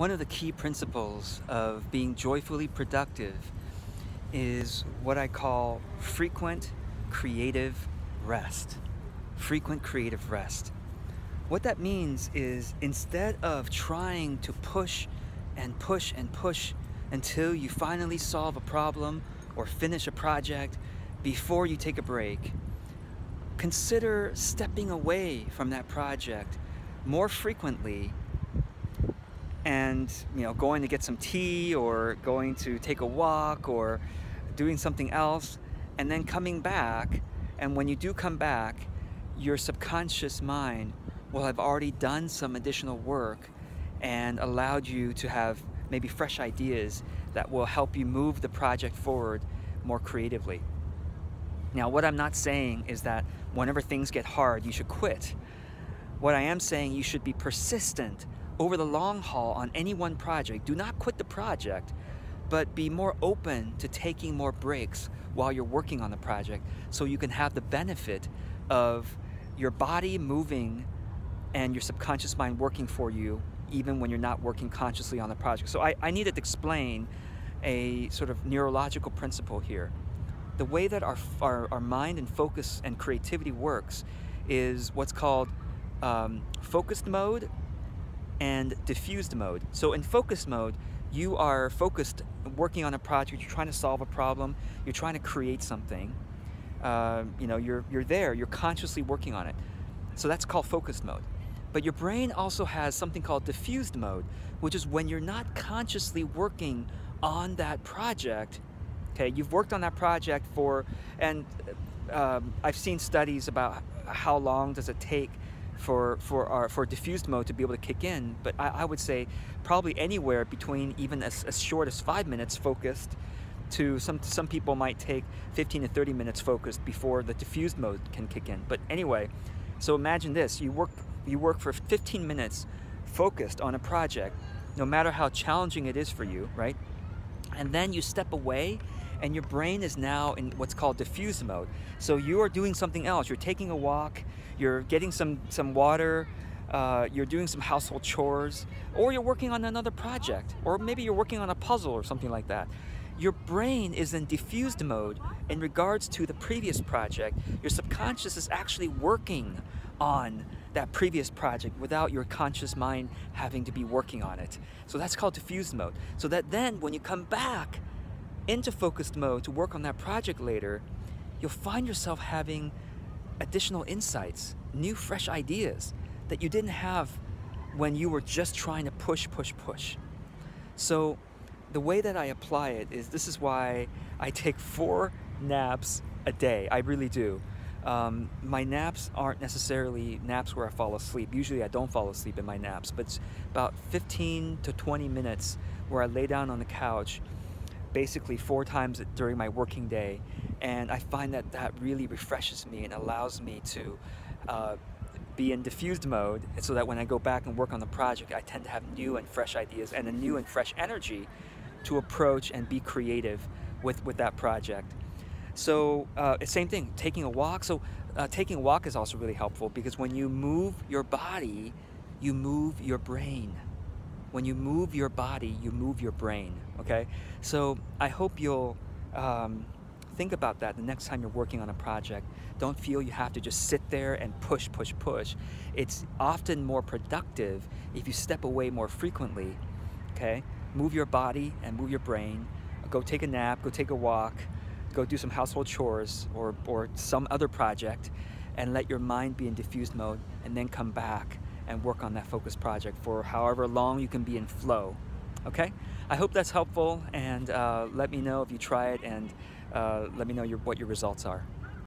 One of the key principles of being joyfully productive is what I call frequent creative rest. Frequent creative rest. What that means is instead of trying to push and push and push until you finally solve a problem or finish a project before you take a break, consider stepping away from that project more frequently and you know going to get some tea or going to take a walk or doing something else and then coming back and when you do come back your subconscious mind will have already done some additional work and allowed you to have maybe fresh ideas that will help you move the project forward more creatively. Now, what I'm not saying is that whenever things get hard, you should quit. What I am saying, you should be persistent over the long haul on any one project. Do not quit the project, but be more open to taking more breaks while you're working on the project so you can have the benefit of your body moving and your subconscious mind working for you even when you're not working consciously on the project. So I, I needed to explain a sort of neurological principle here. The way that our, our, our mind and focus and creativity works is what's called um, focused mode and diffused mode. So in focus mode, you are focused, working on a project, you're trying to solve a problem, you're trying to create something. Uh, you know, you're, you're there, you're consciously working on it. So that's called focused mode. But your brain also has something called diffused mode, which is when you're not consciously working on that project. Okay, you've worked on that project for, and um, I've seen studies about how long does it take for for our for diffused mode to be able to kick in. But I, I would say probably anywhere between even as, as short as five minutes focused to some some people might take 15 to 30 minutes focused before the diffused mode can kick in. But anyway, so imagine this: you work you work for 15 minutes focused on a project, no matter how challenging it is for you, right? And then you step away and your brain is now in what's called diffuse mode. So you are doing something else. You're taking a walk, you're getting some, some water, uh, you're doing some household chores, or you're working on another project, or maybe you're working on a puzzle or something like that. Your brain is in diffused mode in regards to the previous project. Your subconscious is actually working on that previous project without your conscious mind having to be working on it. So that's called diffused mode. So that then when you come back into focused mode to work on that project later, you'll find yourself having additional insights, new fresh ideas that you didn't have when you were just trying to push, push, push. So the way that I apply it is this is why I take four naps a day. I really do. Um, my naps aren't necessarily naps where I fall asleep. Usually I don't fall asleep in my naps, but it's about 15 to 20 minutes where I lay down on the couch basically four times during my working day. And I find that that really refreshes me and allows me to uh, be in diffused mode so that when I go back and work on the project, I tend to have new and fresh ideas and a new and fresh energy to approach and be creative with, with that project. So uh, same thing, taking a walk. So uh, taking a walk is also really helpful because when you move your body, you move your brain. When you move your body, you move your brain, okay? So I hope you'll um, think about that the next time you're working on a project. Don't feel you have to just sit there and push, push, push. It's often more productive if you step away more frequently, okay? Move your body and move your brain. Go take a nap, go take a walk, go do some household chores or, or some other project and let your mind be in diffused mode and then come back and work on that focus project for however long you can be in flow. Okay? I hope that's helpful and uh, let me know if you try it and uh, let me know your, what your results are.